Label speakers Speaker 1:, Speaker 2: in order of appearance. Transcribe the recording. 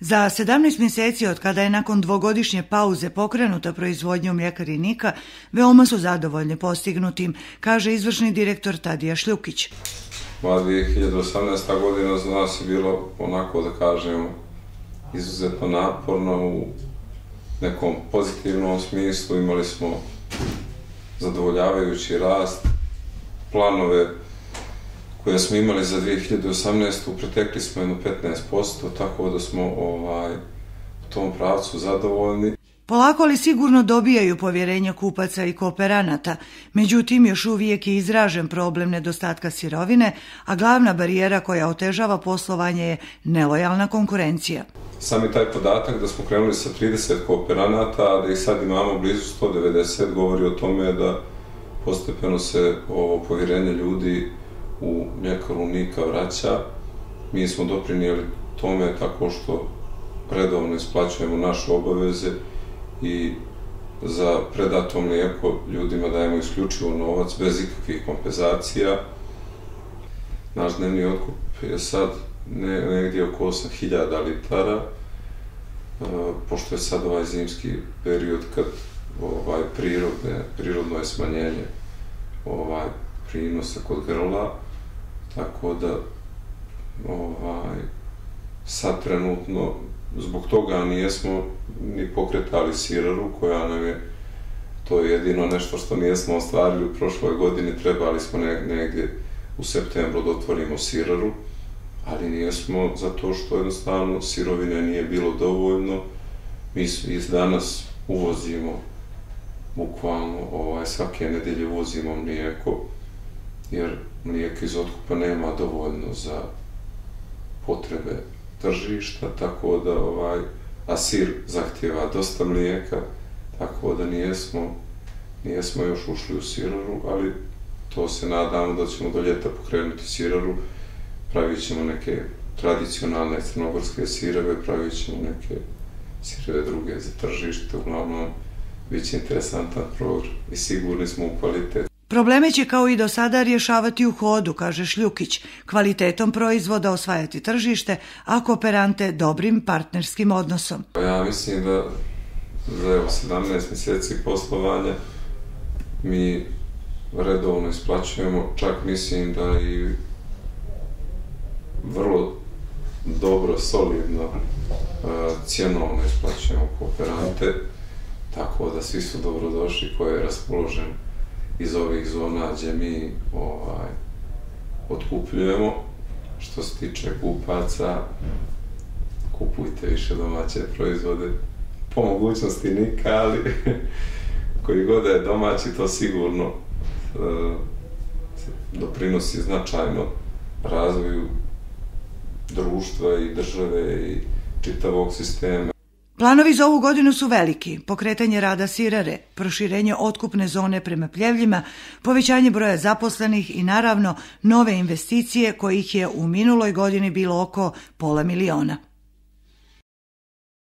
Speaker 1: Za 17 mjeseci od kada je nakon dvogodišnje pauze pokrenuta proizvodnja u mljekari Nika, veoma su zadovoljni postignutim, kaže izvršni direktor Tadija Šljukić.
Speaker 2: 2018. godina za nas je bilo onako da kažemo izuzetno naporno u nekom pozitivnom smislu. Imali smo zadovoljavajući rast, planove koje smo imali za 2018. pretekli smo jedno 15%, tako da smo ovaj, u tom pravcu zadovoljni.
Speaker 1: Polako li sigurno dobijaju povjerenje kupaca i kooperanata, međutim još uvijek je izražen problem nedostatka sirovine, a glavna barijera koja otežava poslovanje je nelojalna konkurencija.
Speaker 2: Sami taj podatak da smo krenuli sa 30 kooperanata, a da ih sad imamo blizu 190, govori o tome da postepeno se ovo povjerenje ljudi u mljekaru Nika vraća. Mi smo doprinijeli tome tako što redovno isplaćujemo naše obaveze i za predato mlijeko ljudima dajemo isključivo novac bez ikakvih kompenzacija. Naš dnevni otkup je sad ne, negdje oko 8000 litara, e, pošto je sad ovaj zimski period kad ovaj prirodne, prirodno je smanjenje ovaj prinosa kod grla, tako da ovaj, sad trenutno zbog toga nijesmo ni pokretali siraru koja nam je to je jedino nešto što nijesmo ostvarili u prošloj godini. Trebali smo negdje u septembru da otvorimo siraru ali nijesmo zato što jednostavno sirovine nije bilo dovoljno. Mi iz danas uvozimo bukvalno ovaj, svake nedelje uvozimo mlijeko jer mlijeka iz otkupa nema dovoljno za potrebe tržišta, tako da ovaj, a sir zahtjeva dosta mlijeka, tako da nijesmo, nijesmo još ušli u siraru, ali to se nadamo da ćemo do ljeta pokrenuti siraru, pravit ćemo neke tradicionalne crnogorske sireve, pravit ćemo neke sireve druge za tržište, uglavnom bit će interesantan program i sigurni smo u kvalitet.
Speaker 1: Probleme će kao i do sada rješavati u hodu, kaže Šljukić, kvalitetom proizvoda osvajati tržište, a kooperante dobrim partnerskim odnosom.
Speaker 2: Pa ja mislim da za evo, 17 mjeseci poslovanja mi redovno isplaćujemo, čak mislim da i vrlo dobro, solidno e, cjenovno isplaćujemo kooperante, tako da svi su dobrodošli koji je raspoložen iz ovih zona gdje mi ovaj, otkupljujemo. Što se tiče kupaca, kupujte više domaće proizvode. Po mogućnosti nika, ali koji god je domaći, to sigurno e, doprinosi značajno razvoju društva i države i čitavog sistema.
Speaker 1: Planovi za ovu godinu su veliki. Pokretanje rada sirare, proširenje otkupne zone prema pljevljima, povećanje broja zaposlenih i naravno nove investicije kojih je u minuloj godini bilo oko pola miliona.